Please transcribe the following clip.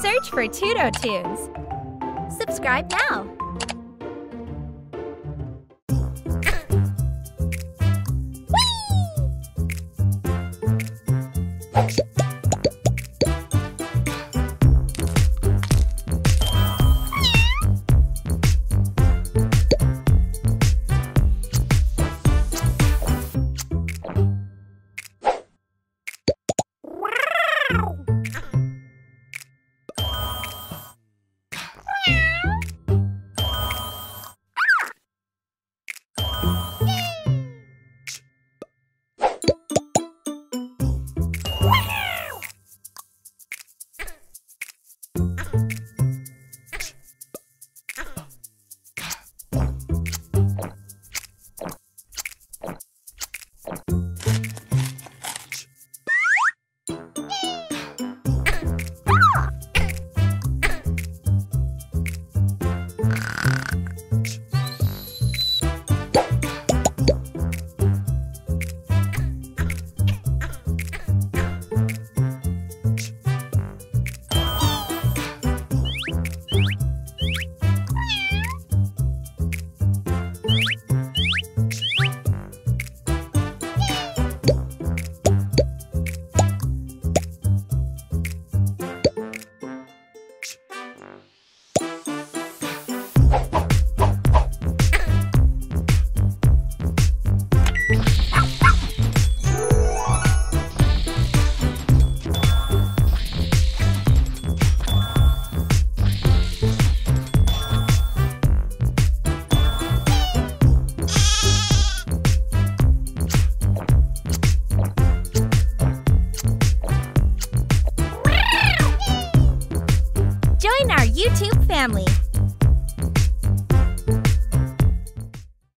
Search for Tudo Tunes. Subscribe now. Join our YouTube family.